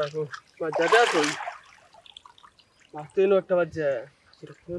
রাখো বাচ্চাটা কই মাছ তো এলো একটা বাচ্চা সেটা খেয়ে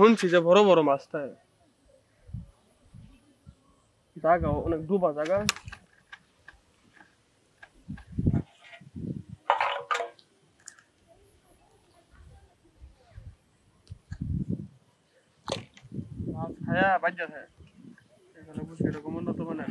শুনছি যে বড় বড় মাছ থাকে জায়গা অনেক ডুবা জায়গা মাছ খায়া বাজ্যা থাকে এখানে বুঝি এরকম উন্নত মানের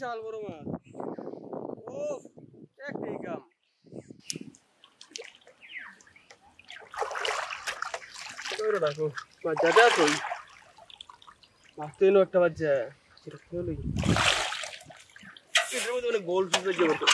বিশাল বড় মাছ ও একটাই কাম তোর রাখো বাচ্চাটা তুই মাছ তো এলো একটা বাচ্চা সেটা খেয়ে লই এটার মধ্যে মানে গোল ফিসের যে মতো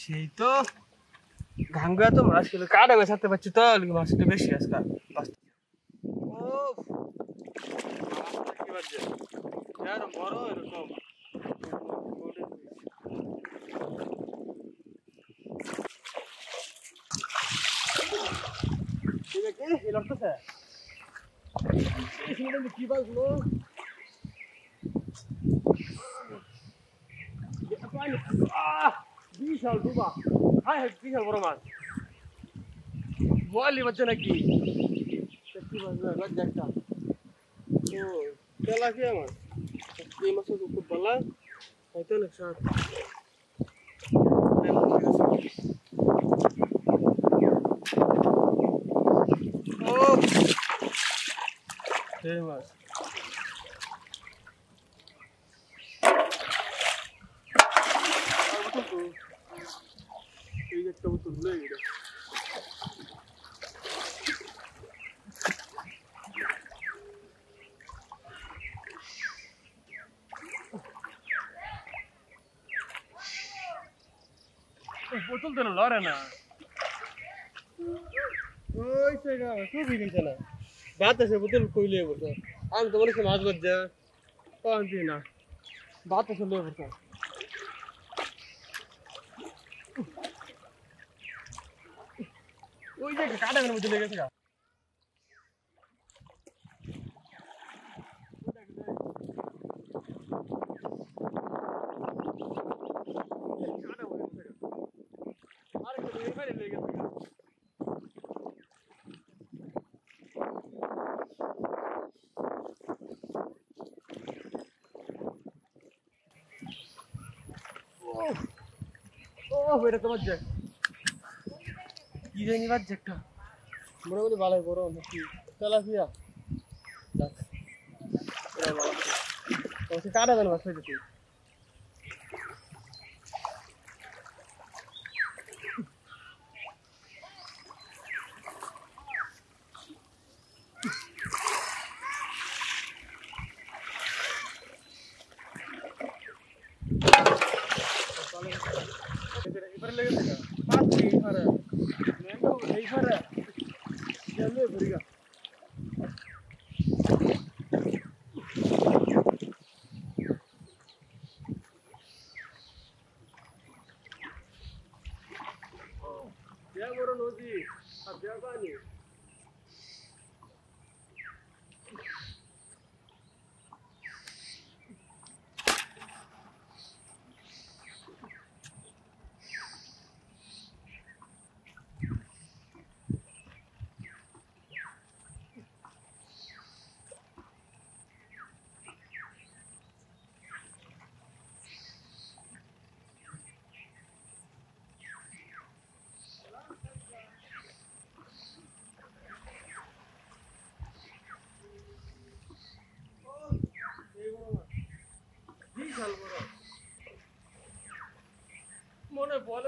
সেই তো। ঘাঙ্গুয়া তো মাছ খেলে। কাটা বেশ থাকতে পারছি তো মাছটা বেশি আজকাল বড় এরকম। কি বাজলো Ah, Bishal Duba. Hi, Bishal Boraman. Wali macam lagi. Tapi mana lagi jangka. Oh, kalau lagi apa? Tapi masuk cukup bala. Itu nak syarat. Oh. Terima kasih. বোতল তো লড়ে না ওই সেগা খুব বিগিছে না বাত আছে বোতল কইলে বসে আমি তো বলেছি মাছ বাজছে পান্তি না বাত আছে লে বসে ওই যে কাটা মধ্যে চলে গেছে ও এটা তোমার জ্যাক কি? জানি বাদ জ্যাকটা মনে করি ভালো বড় নাকি তেলাপিয়া কাটা দেন বাস Hey, para. Ya me he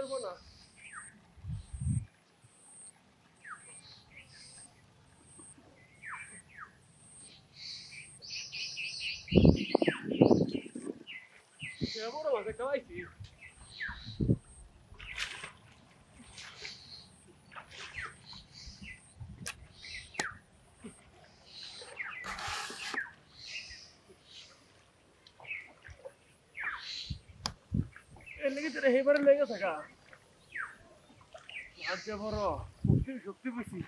মনে বলের না বড় মাছ একটা পাইছি এর লেগে তোরা হেবারে লেগে থাকা আজকে বড় শক্তি শক্তি বেশি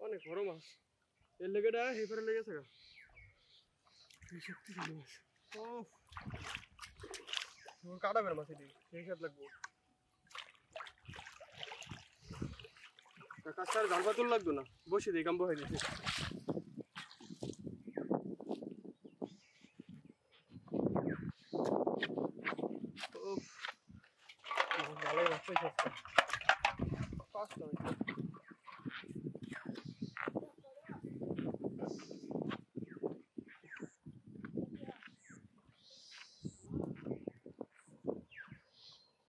অনেক বড় মাছ এর লেগেটা হেবারে লেগে থাকা এই শক্তিশালী মাছ ও কাটাবেন মাছ এটি সেই সাথে লাগবো কাজটা জাল পাতুল লাগতো না। বসে দিই কাম বসে দিতে ভালোই লাগছে।